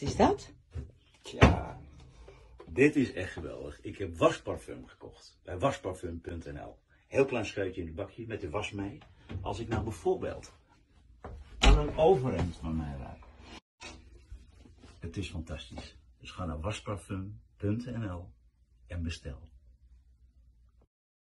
Is dat? Tja, dit is echt geweldig. Ik heb wasparfum gekocht bij wasparfum.nl. Heel klein scheutje in het bakje met de was mee. Als ik nou bijvoorbeeld aan een overhemd van mij raak, Het is fantastisch. Dus ga naar wasparfum.nl en bestel.